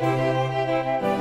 Música